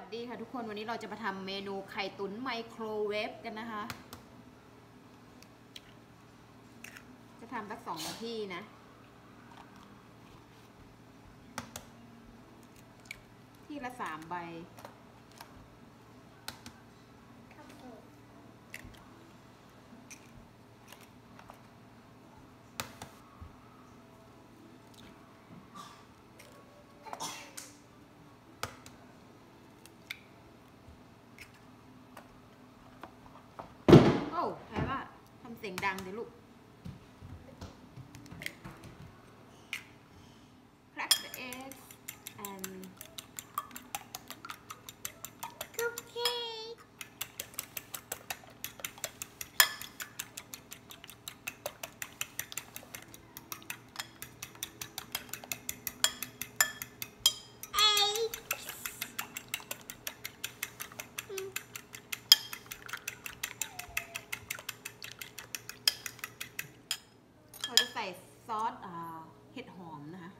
วัสดีค่ะทุกคนวันนี้เราจะมาทำเมนูไข่ตุ๋นไมโครเวฟกันนะคะ จะทำสักสองนาทีนะ ที่ละสามใบ โอ้แปลว่าทำเสียงดังเดี๋ยวลูก crack the eggs and Cupcake. Eggs. Mm. เราจะใส่ซอสเห็ดหอมนะคะ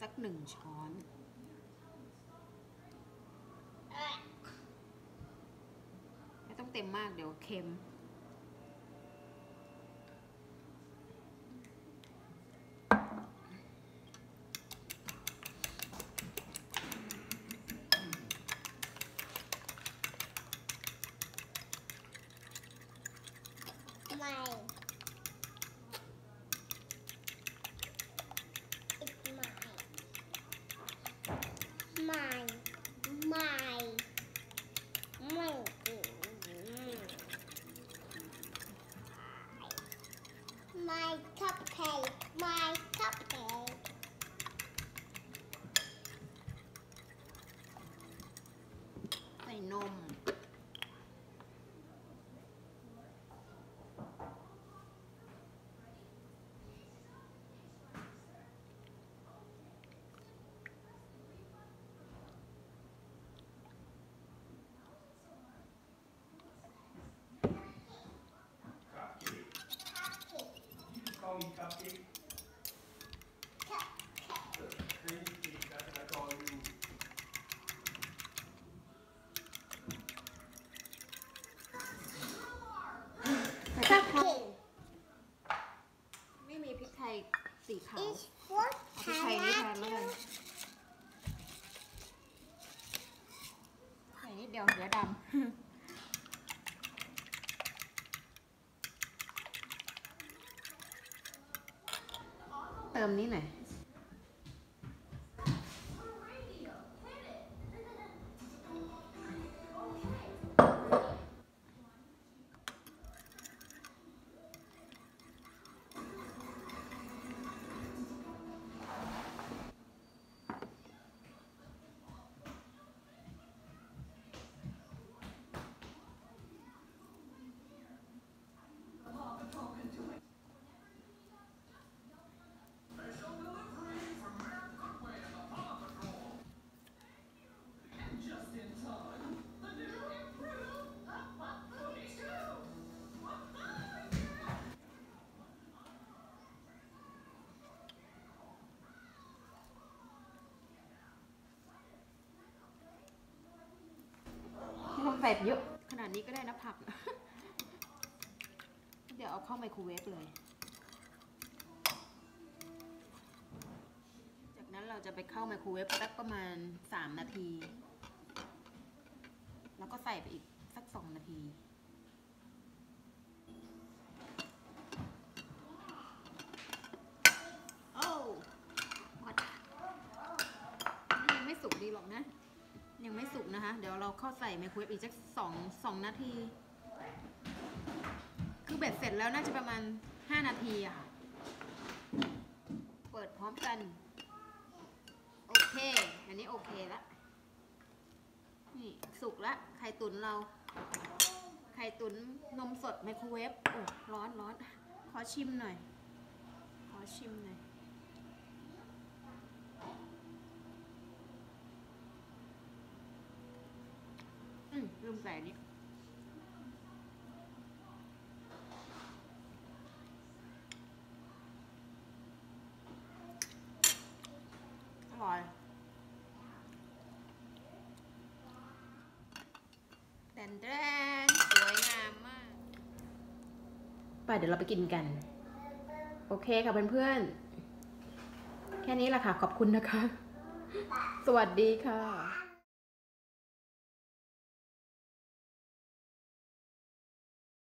สักหนึ่งช้อน ไม่ต้องเต็มมากเดี๋ยวเค็ม cupcake. My cupcake. ใส่ call me Cupcake? Crazy cake, that's what I call you. ใส่พริกไทย Cupcake ไม่มีพริกไทยสีขาว is for เอาพริกไทยนี่แทนแล้วกัน tomato. ใส่นิดเดียวเดี๋ยวดำ เติม ใส่เยอะ ขนาดนี้ก็ได้นะผัก เดี๋ยวเอาเข้าไมโครเวฟเลย จากนั้นเราจะไปเข้าไมโครเวฟสักประมาณ 3 นาที แล้วก็ใส่ไปอีกสัก 2 นาที โอ้วัดนี่ยังไม่สุกดีหรอกนะ ยังไม่สุก นะคะ เดี๋ยวเราเข้าใส่ไมโครเวฟอีกสักสองสองนาที คือเบ็ดเสร็จแล้วน่าจะประมาณ5นาทีอะค่ะ เปิดพร้อมกัน โอเค อันนี้โอเคละ นี่สุกละ ไข่ตุ๋นเรา ไข่ตุ๋นนมสดไมโครเวฟ โอ้ ร้อนร้อน ขอชิมหน่อย ขอชิมหน่อย อื มลืมใส่อันนี้อร่อยนแดนสวยงามมาก ไปเดี๋ยวเราไปกินกัน โอเคค่ะเพื่อนๆ แค่นี้แหละค่ะ ขอบคุณนะคะ สวัสดีค่ะ